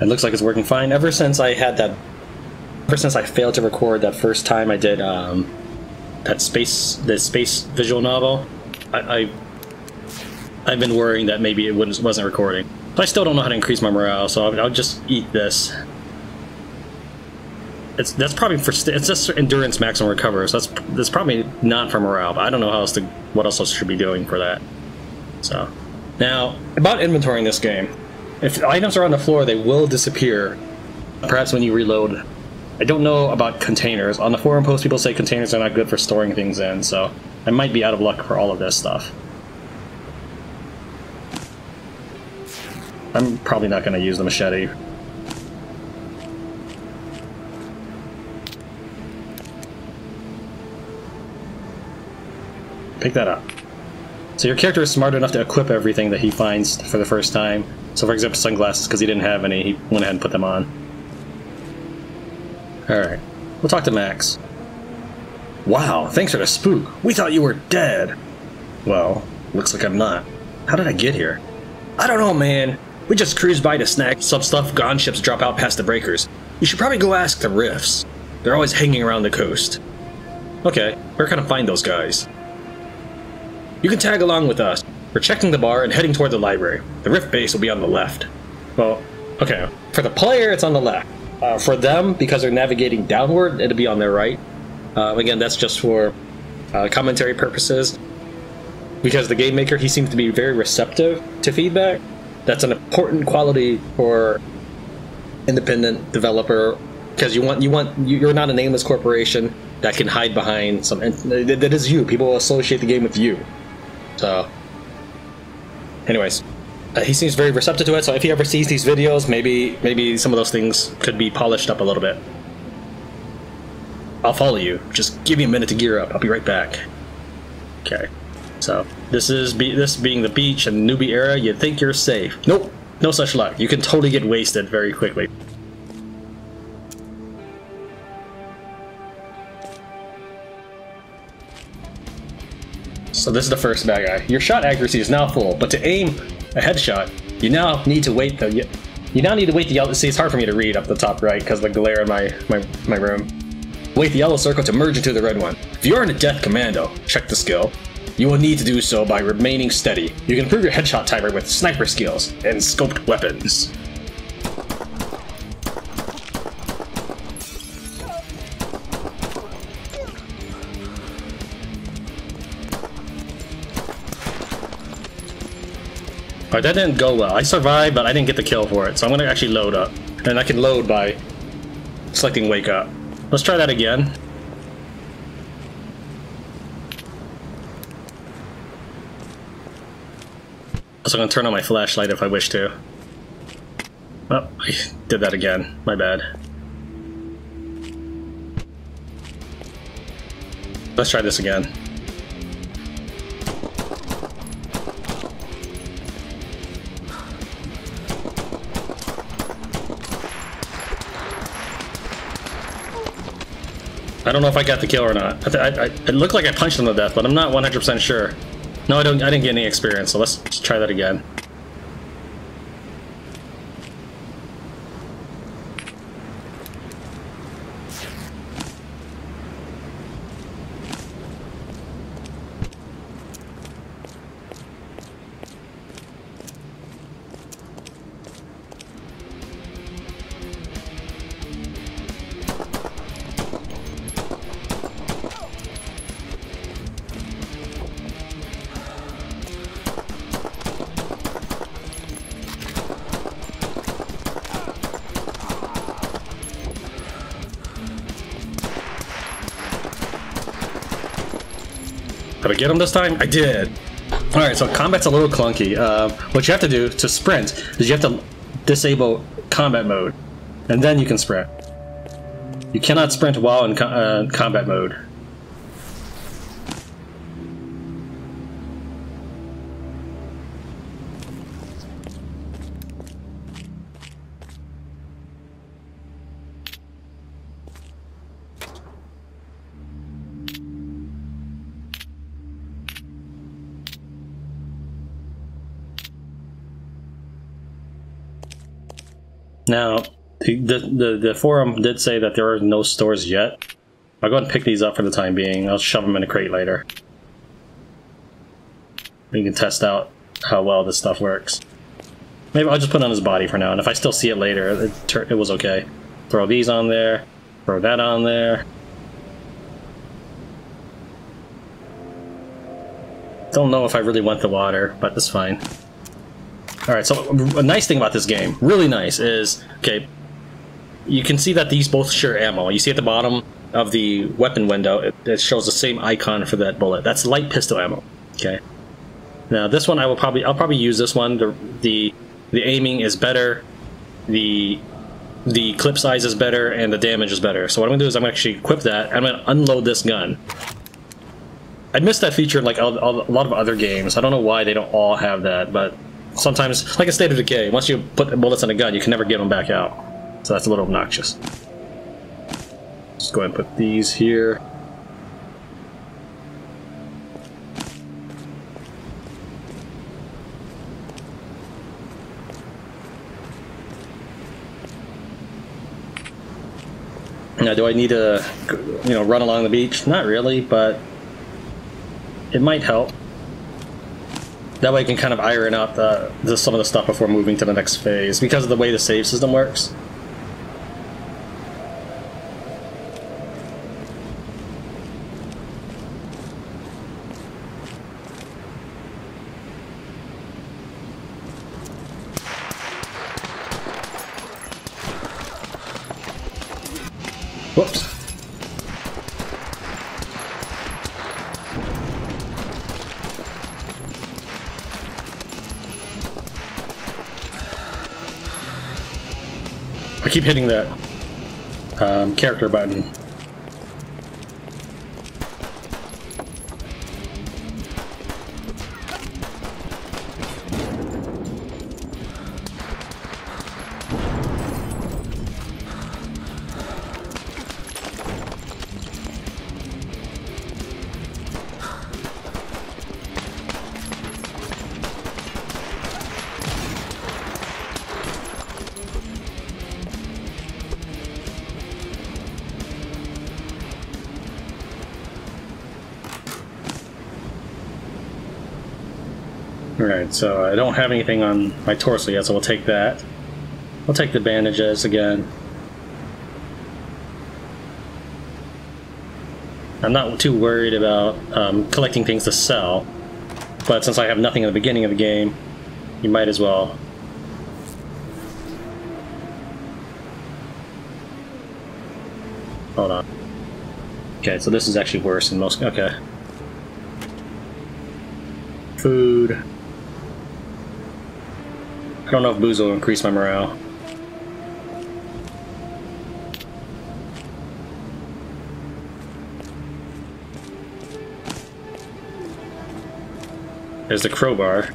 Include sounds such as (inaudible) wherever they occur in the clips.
It looks like it's working fine. Ever since I had that, ever since I failed to record that first time I did um, that space, the space visual novel, I, I I've been worrying that maybe it wasn't wasn't recording. But I still don't know how to increase my morale, so I'll, I'll just eat this. It's that's probably for it's just endurance maximum recover, so that's that's probably not for morale. But I don't know how else to what else I should be doing for that. So now about inventorying this game, if items are on the floor, they will disappear. Perhaps when you reload. I don't know about containers. On the forum post, people say containers are not good for storing things in, so I might be out of luck for all of this stuff. I'm probably not going to use the machete. Pick that up. So your character is smart enough to equip everything that he finds for the first time. So for example, sunglasses, because he didn't have any, he went ahead and put them on. Alright. We'll talk to Max. Wow, thanks for the spook. We thought you were dead. Well, looks like I'm not. How did I get here? I don't know, man. We just cruised by to snag some stuff gone ships drop out past the breakers. You should probably go ask the Riffs. They're always hanging around the coast. Okay, where can I find those guys? You can tag along with us. We're checking the bar and heading toward the library. The Riff base will be on the left. Well, okay. For the player, it's on the left. Uh, for them, because they're navigating downward, it'll be on their right. Uh, again, that's just for uh, commentary purposes. Because the game maker, he seems to be very receptive to feedback. That's an important quality for independent developer because you want you want you're not a nameless corporation that can hide behind some that is you. People associate the game with you. So, anyways, uh, he seems very receptive to it. So if he ever sees these videos, maybe maybe some of those things could be polished up a little bit. I'll follow you. Just give me a minute to gear up. I'll be right back. Okay. So this is be this being the beach and newbie era. You'd think you're safe. Nope. No such luck. You can totally get wasted very quickly. So this is the first bad guy. Your shot accuracy is now full, but to aim a headshot, you now need to wait the you now need to wait the yellow. See, it's hard for me to read up the top right because the glare in my, my my room. Wait the yellow circle to merge into the red one. If you're in a death commando, check the skill. You will need to do so by remaining steady. You can improve your headshot timer with sniper skills and scoped weapons. Alright, that didn't go well. I survived, but I didn't get the kill for it, so I'm gonna actually load up. And I can load by selecting wake up. Let's try that again. Also I'm gonna turn on my flashlight if I wish to. Oh, I did that again. My bad. Let's try this again. I don't know if I got the kill or not. I, I, it looked like I punched him to death, but I'm not 100% sure. No, I don't. I didn't get any experience, so let's, let's try that again. Did I get him this time? I did. Alright, so combat's a little clunky. Uh, what you have to do to sprint is you have to disable combat mode, and then you can sprint. You cannot sprint while in co uh, combat mode. Now, the, the, the forum did say that there are no stores yet. I'll go ahead and pick these up for the time being. I'll shove them in a crate later. We can test out how well this stuff works. Maybe I'll just put it on his body for now, and if I still see it later, it, it was okay. Throw these on there, throw that on there. Don't know if I really want the water, but it's fine. Alright, so a nice thing about this game, really nice, is, okay, you can see that these both share ammo. You see at the bottom of the weapon window, it, it shows the same icon for that bullet. That's light pistol ammo, okay? Now this one I will probably, I'll probably use this one. The, the, the aiming is better, the, the clip size is better, and the damage is better. So what I'm gonna do is I'm gonna actually equip that, I'm gonna unload this gun. I missed that feature in like a lot of other games. I don't know why they don't all have that, but sometimes, like a State of Decay, once you put bullets in a gun, you can never get them back out. So that's a little obnoxious. Let's go ahead and put these here. Now, do I need to, you know, run along the beach? Not really, but it might help. That way I can kind of iron out the, the, some of the stuff before moving to the next phase, because of the way the save system works. Keep hitting that um, character button. Alright, so I don't have anything on my torso yet, so we'll take that. We'll take the bandages again. I'm not too worried about um, collecting things to sell, but since I have nothing in the beginning of the game, you might as well. Hold on. Okay, so this is actually worse than most. Okay. Food. I don't know if booze will increase my morale. There's the crowbar.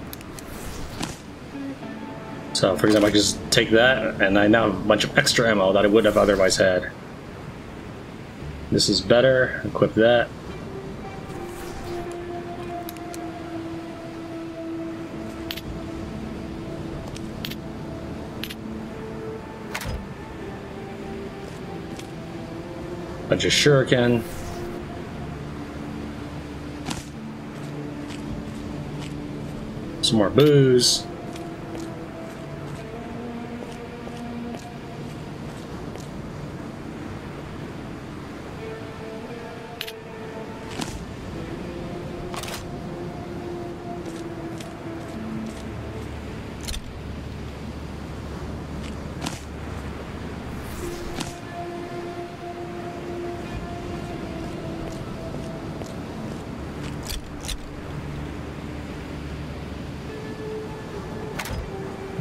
So, for example, I just take that, and I now have a bunch of extra ammo that I would have otherwise had. This is better. Equip that. Bunch of shuriken. Some more booze.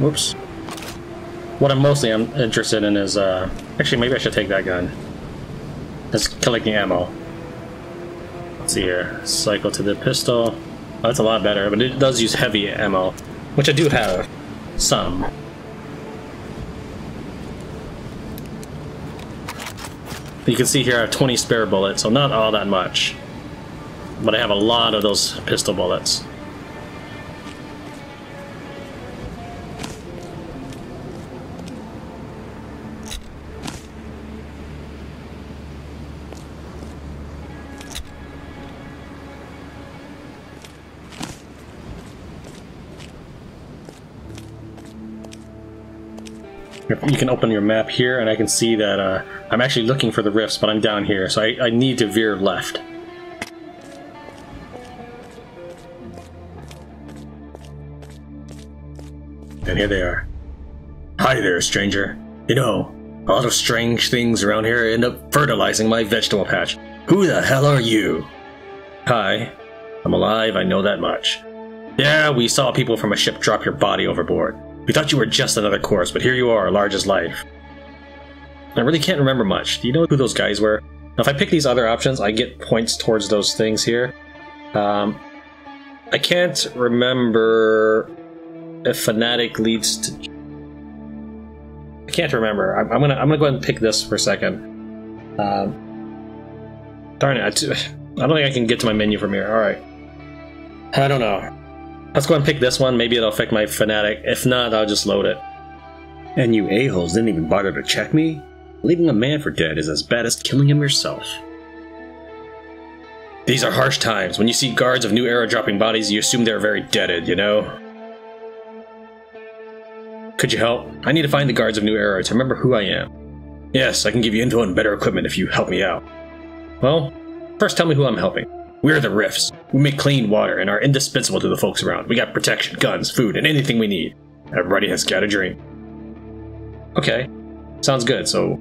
Whoops. What I'm mostly interested in is, uh, actually maybe I should take that gun. It's collecting ammo. Let's see here. Cycle to the pistol. Oh, that's a lot better, but it does use heavy ammo, which I do have. Some. You can see here I have 20 spare bullets, so not all that much. But I have a lot of those pistol bullets. You can open your map here, and I can see that uh, I'm actually looking for the riffs, but I'm down here, so I, I need to veer left. And here they are. Hi there, stranger. You know, a lot of strange things around here end up fertilizing my vegetable patch. Who the hell are you? Hi. I'm alive, I know that much. Yeah, we saw people from a ship drop your body overboard. We thought you were just another corpse, but here you are, large as life. I really can't remember much. Do you know who those guys were? Now, if I pick these other options, I get points towards those things here. Um, I can't remember if fanatic leads to. I can't remember. I'm, I'm gonna I'm gonna go ahead and pick this for a second. Um, darn it! I t- (sighs) I don't think I can get to my menu from here. All right. I don't know. Let's go and pick this one. Maybe it'll affect my fanatic. If not, I'll just load it. And you a-holes didn't even bother to check me? Leaving a man for dead is as bad as killing him yourself. These are harsh times. When you see guards of New Era dropping bodies, you assume they're very deaded, you know? Could you help? I need to find the guards of New Era to remember who I am. Yes, I can give you info and better equipment if you help me out. Well, first tell me who I'm helping. We're the Riffs. We make clean water and are indispensable to the folks around. We got protection, guns, food, and anything we need. Everybody has got a dream. Okay, sounds good, so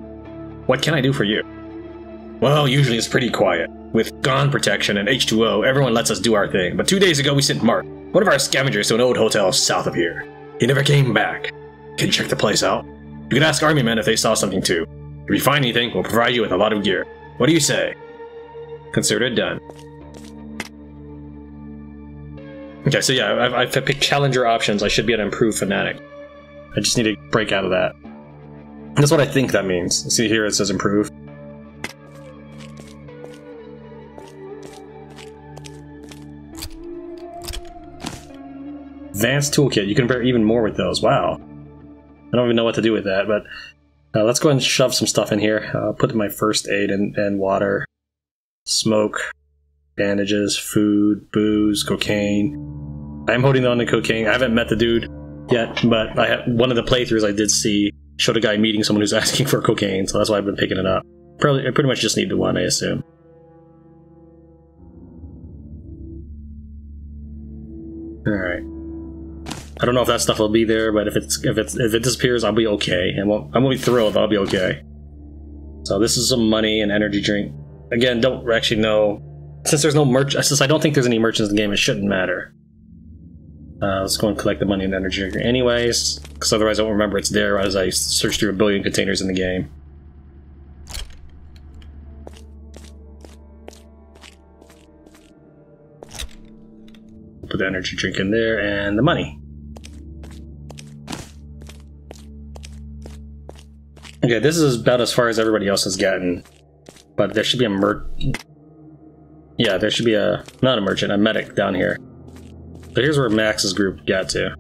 what can I do for you? Well, usually it's pretty quiet. With gun protection and H2O, everyone lets us do our thing, but two days ago we sent Mark, one of our scavengers, to an old hotel south of here. He never came back. Can you check the place out? You can ask army men if they saw something too. If you find anything, we'll provide you with a lot of gear. What do you say? Consider it done. Okay, so yeah, I've, I've picked challenger options. I should be able to improve fanatic. I just need to break out of that. That's what I think that means. See here it says improve. Advanced toolkit. You can bear even more with those. Wow. I don't even know what to do with that, but uh, let's go ahead and shove some stuff in here. Uh, put my first aid and, and water, smoke, bandages, food, booze, cocaine. I'm holding on to cocaine. I haven't met the dude yet, but I have, one of the playthroughs I did see showed a guy meeting someone who's (laughs) asking for cocaine, so that's why I've been picking it up. Probably, I pretty much just need the one, I assume. All right. I don't know if that stuff will be there, but if it's if it's if it disappears, I'll be okay. And won't, I won't be thrilled. I'll be okay. So this is some money and energy drink. Again, don't actually know since there's no merch, since I don't think there's any merchants in the game, it shouldn't matter. Uh, let's go and collect the money and energy anyways, because otherwise I won't remember it's there as I search through a billion containers in the game. Put the energy drink in there and the money. Okay, this is about as far as everybody else has gotten, but there should be a mer yeah, there should be a, not a merchant, a medic down here. But here's where Max's group got to.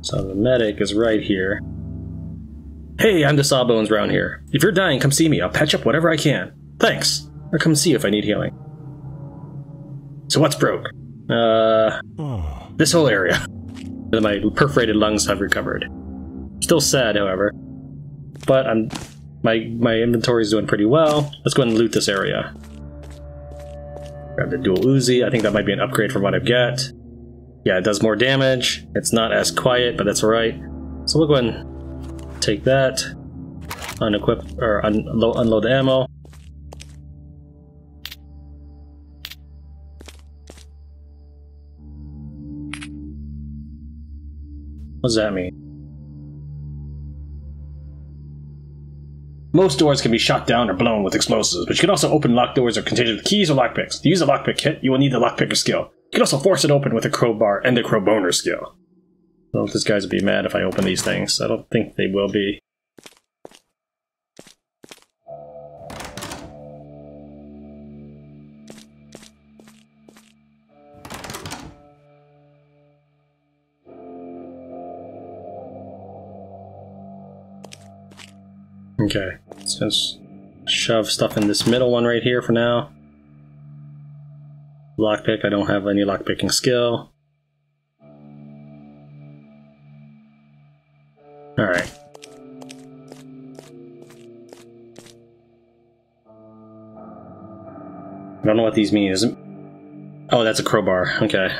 So the medic is right here. Hey, I'm the Sawbones round here. If you're dying, come see me. I'll patch up whatever I can. Thanks. Or come see if I need healing. So what's broke? Uh, oh. this whole area. My perforated lungs have recovered. Still sad, however. But I'm my my inventory is doing pretty well. Let's go ahead and loot this area. Grab the dual Uzi. I think that might be an upgrade from what I've got. Yeah, it does more damage. It's not as quiet, but that's alright. So we'll go ahead and take that. Unequip or unload, unload the ammo. What does that mean? Most doors can be shot down or blown with explosives, but you can also open locked doors or contain with keys or lockpicks. To use a lockpick kit, you will need the lockpicker skill. You can also force it open with a crowbar and the crowboner skill. I don't know if these guys would be mad if I open these things. I don't think they will be. Okay, let's just shove stuff in this middle one right here for now. Lockpick, I don't have any lockpicking skill. Alright. I don't know what these mean. Oh, that's a crowbar. Okay.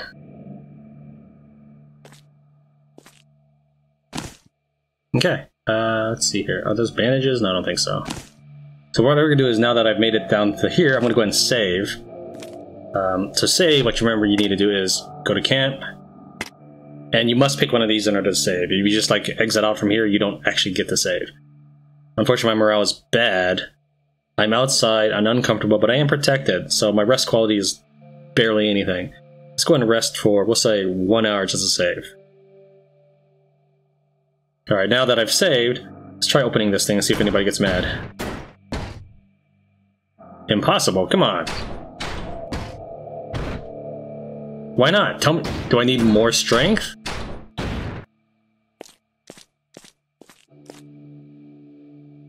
Let's see here. Are those bandages? No, I don't think so. So what going to do is now that I've made it down to here, I'm to go ahead and save. Um, to save, what you remember you need to do is go to camp, and you must pick one of these in order to save. If you just like exit out from here, you don't actually get to save. Unfortunately, my morale is bad. I'm outside, I'm uncomfortable, but I am protected, so my rest quality is barely anything. Let's go ahead and rest for, we'll say, one hour just to save. Alright, now that I've saved, let's try opening this thing and see if anybody gets mad. Impossible, come on. Why not? Tell me, do I need more strength?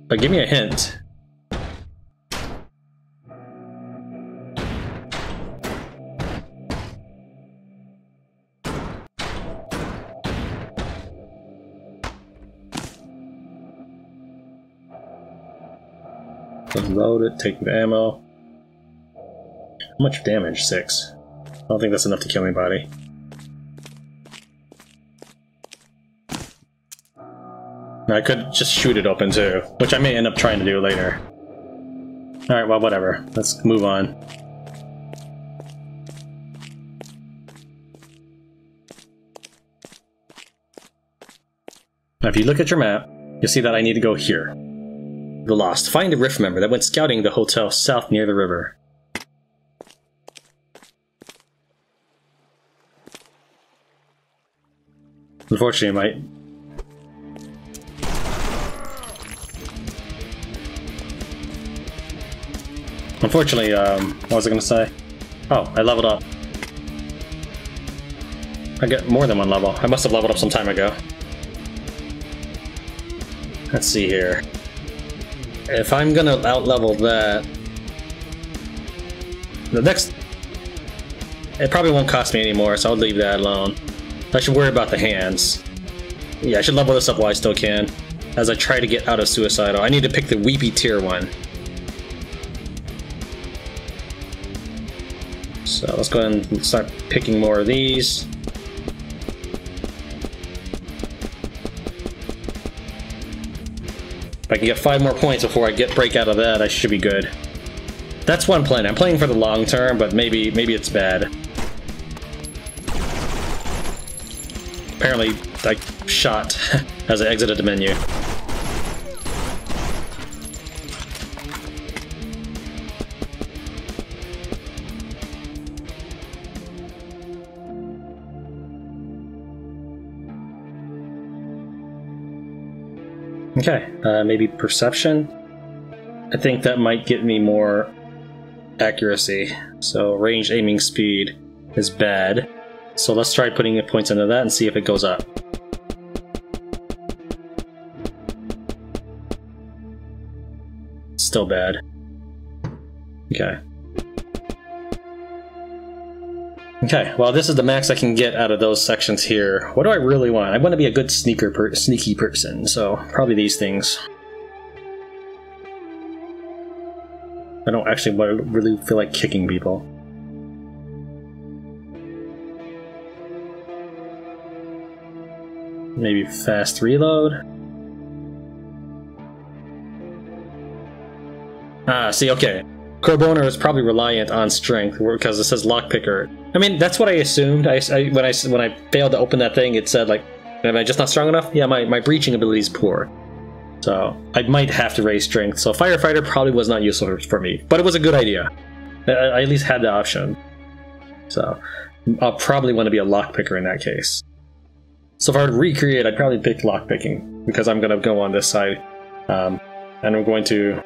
But give me a hint. Load it, take the ammo. How much damage? Six. I don't think that's enough to kill anybody. I could just shoot it open too, which I may end up trying to do later. Alright, well, whatever. Let's move on. Now, if you look at your map, you'll see that I need to go here. The Lost. Find a Riff member that went scouting the hotel south near the river. Unfortunately, might. Unfortunately, um, what was I gonna say? Oh, I leveled up. I get more than one level. I must have leveled up some time ago. Let's see here. If I'm gonna outlevel that... The next... It probably won't cost me anymore, so I'll leave that alone. I should worry about the hands. Yeah, I should level this up while I still can. As I try to get out of Suicidal. I need to pick the Weepy tier one. So let's go ahead and start picking more of these. If I can get five more points before I get break out of that, I should be good. That's one plan. I'm playing for the long term, but maybe maybe it's bad. Apparently, I shot (laughs) as I exited the menu. Uh, maybe perception. I think that might get me more accuracy. So range aiming speed is bad. So let's try putting points into that and see if it goes up. Still bad. Okay. Okay, well this is the max I can get out of those sections here. What do I really want? I want to be a good sneaker per sneaky person, so probably these things. I don't actually really feel like kicking people. Maybe fast reload. Ah, see, okay. Corboner is probably reliant on strength because it says lockpicker. I mean, that's what I assumed. I, I, when I when I failed to open that thing, it said like, "Am I just not strong enough?" Yeah, my my breaching ability is poor, so I might have to raise strength. So firefighter probably was not useful for me, but it was a good idea. I, I at least had the option. So I'll probably want to be a lockpicker in that case. So if I were to recreate, I'd probably pick lockpicking, because I'm going to go on this side. Um, and I'm going to...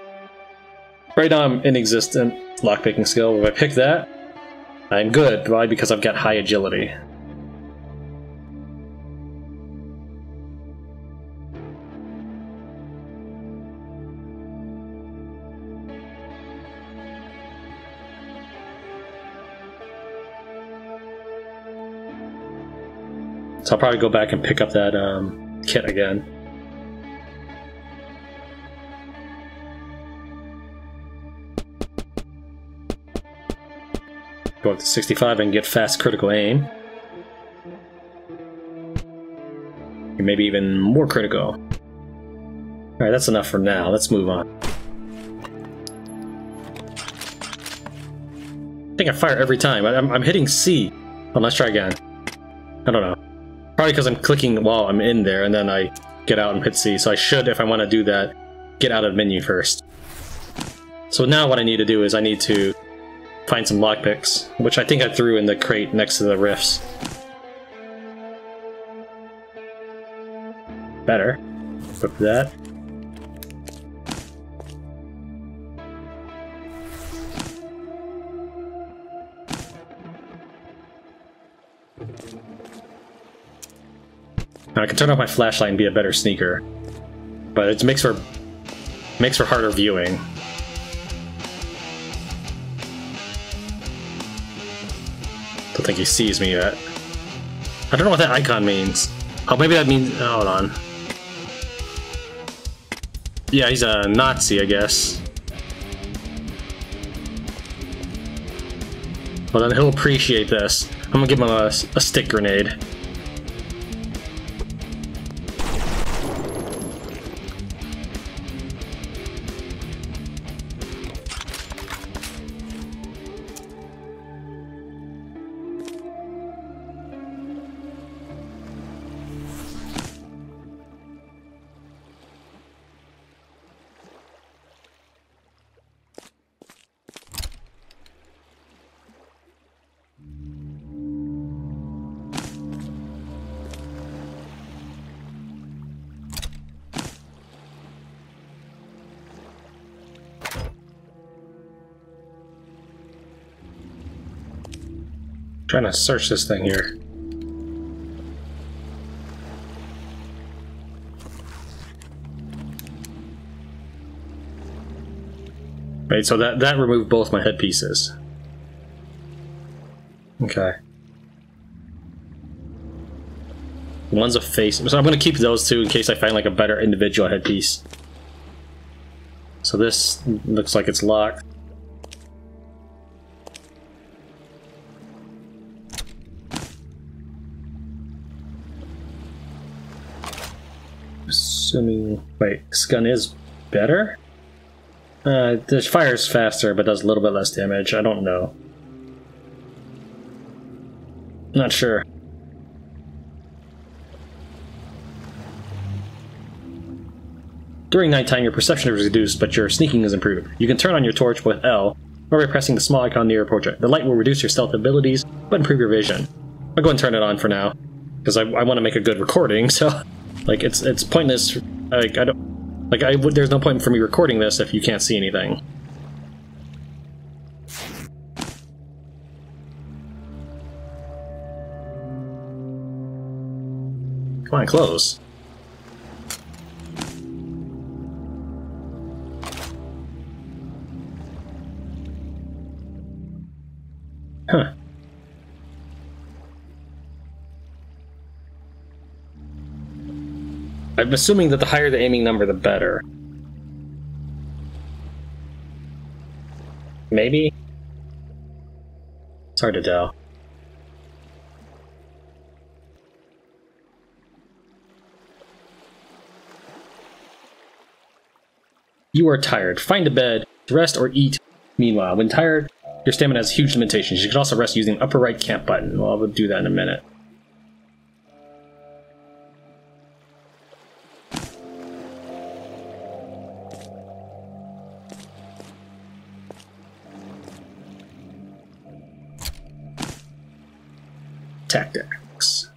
Right now I'm inexistent lockpicking skill. If I pick that, I'm good. Why? Because I've got high agility. So I'll probably go back and pick up that um, kit again. Go up to 65 and get fast critical aim. maybe even more critical. Alright, that's enough for now. Let's move on. I think I fire every time. I'm, I'm hitting C. Oh, let's try again. I don't know. Probably because I'm clicking while I'm in there, and then I get out and hit C. So I should, if I want to do that, get out of menu first. So now what I need to do is I need to find some lockpicks, which I think I threw in the crate next to the riffs. Better. Equip that. Now I can turn off my flashlight and be a better sneaker, but it makes for makes for harder viewing. Don't think he sees me yet. I don't know what that icon means. Oh, maybe that means. Oh, hold on. Yeah, he's a Nazi, I guess. Well, then he'll appreciate this. I'm gonna give him a, a stick grenade. Trying to search this thing here. Right, so that, that removed both my headpieces. Okay. One's a face. So I'm going to keep those two in case I find like a better individual headpiece. So this looks like it's locked. Assuming... Wait, this gun is better? Uh, this fires faster, but does a little bit less damage. I don't know. Not sure. During nighttime, your perception is reduced, but your sneaking is improved. You can turn on your torch with L, or by pressing the small icon near your portrait. The light will reduce your stealth abilities, but improve your vision. I'll go and turn it on for now, because I, I want to make a good recording, (laughs) so like it's it's pointless. Like I don't like I would. There's no point for me recording this if you can't see anything. Come on, close. I'm assuming that the higher the aiming number, the better. Maybe? It's hard to tell. You are tired. Find a bed, rest, or eat. Meanwhile, when tired, your stamina has huge limitations. You can also rest using the upper right camp button. Well, I'll do that in a minute. Tactics.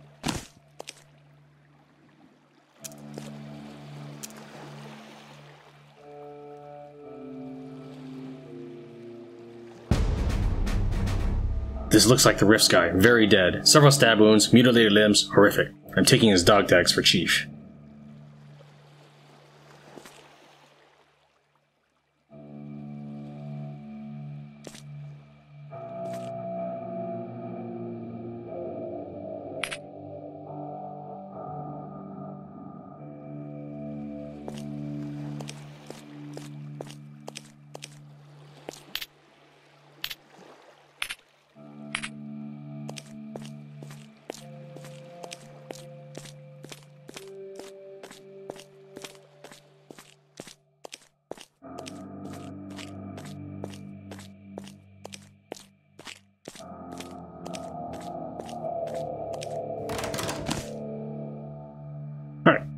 This looks like the Riff's guy, very dead. Several stab wounds, mutilated limbs, horrific. I'm taking his dog tags for Chief.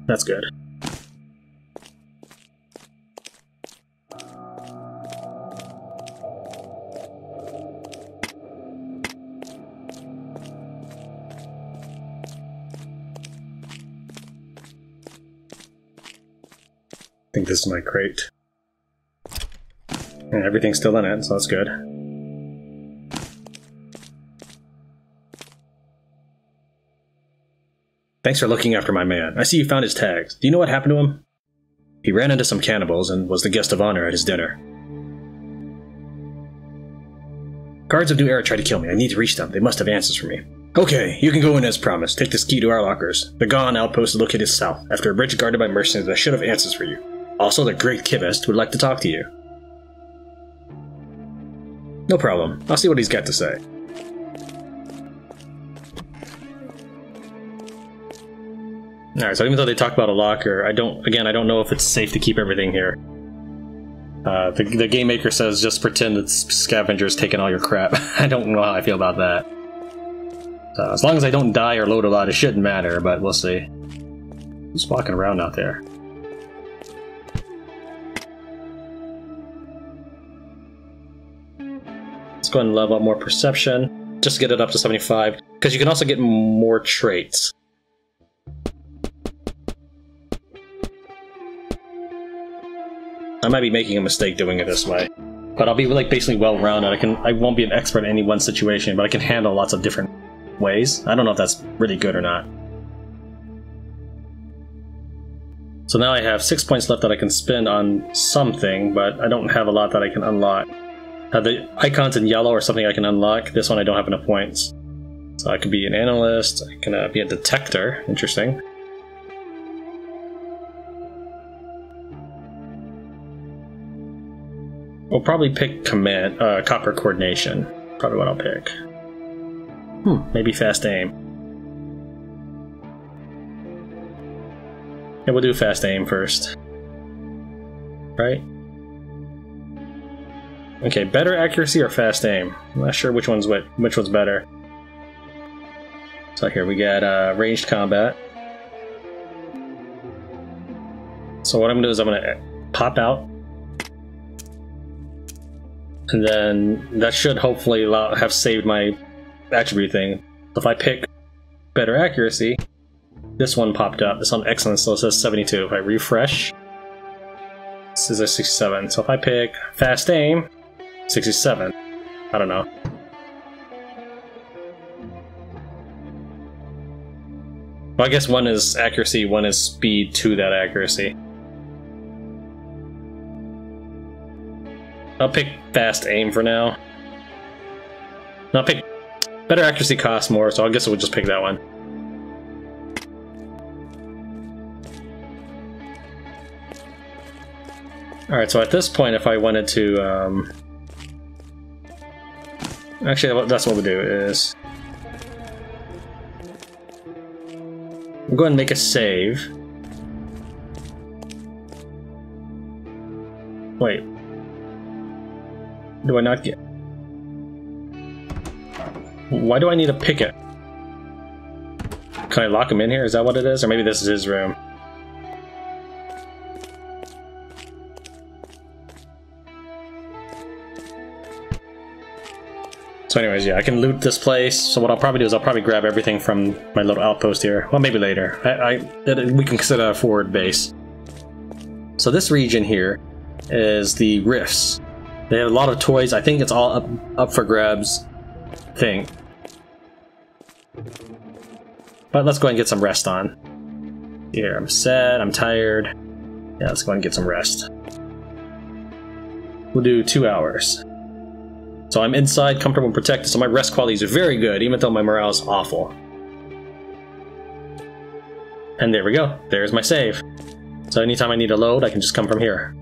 That's good. I think this is my crate. And everything's still in it, so that's good. Thanks for looking after my man. I see you found his tags. Do you know what happened to him? He ran into some cannibals and was the guest of honor at his dinner. Guards of New Era tried to kill me. I need to reach them. They must have answers for me. Okay, you can go in as promised. Take this key to our lockers. The Gone outpost is located south, after a bridge guarded by mercenaries that should have answers for you. Also, the Great Kivist would like to talk to you. No problem. I'll see what he's got to say. Alright, so even though they talk about a locker, I don't, again, I don't know if it's safe to keep everything here. Uh, the, the game maker says just pretend that scavengers taking all your crap. (laughs) I don't know how I feel about that. So as long as I don't die or load a lot, it shouldn't matter, but we'll see. Who's walking around out there? Let's go and level up more perception. Just to get it up to 75. Because you can also get more traits. I might be making a mistake doing it this way. But I'll be like basically well-rounded. I can I won't be an expert in any one situation, but I can handle lots of different ways. I don't know if that's really good or not. So now I have six points left that I can spend on something, but I don't have a lot that I can unlock. Uh, the icons in yellow are something I can unlock. This one I don't have enough points. So I could be an analyst, I can uh, be a detector. Interesting. We'll probably pick command, uh, copper coordination. Probably what I'll pick. Hmm, maybe fast aim. Yeah, we'll do fast aim first. Right? Okay, better accuracy or fast aim? I'm not sure which one's what, which one's better. So here we got uh, ranged combat. So what I'm gonna do is I'm gonna pop out, and then that should hopefully have saved my attribute thing. If I pick better accuracy, this one popped up. This one excellent, so it says 72. If I refresh, this is a 67. So if I pick fast aim, 67. I don't know. Well, I guess one is accuracy, one is speed to that accuracy. I'll pick fast aim for now. I'll pick better accuracy costs more, so I guess we'll just pick that one. Alright, so at this point, if I wanted to, um, Actually, that's what we'll do is... I'm going to make a save. Wait. Do I not get... Why do I need a picket? Can I lock him in here? Is that what it is? Or maybe this is his room. So anyways, yeah, I can loot this place. So what I'll probably do is I'll probably grab everything from my little outpost here. Well, maybe later. I, I we can consider a forward base. So this region here is the Riffs. They have a lot of toys. I think it's all up, up for grabs thing. But let's go ahead and get some rest on. Here, I'm sad, I'm tired. Yeah, let's go ahead and get some rest. We'll do two hours. So I'm inside, comfortable, and protected, so my rest qualities are very good, even though my morale is awful. And there we go. There's my save. So anytime I need a load, I can just come from here.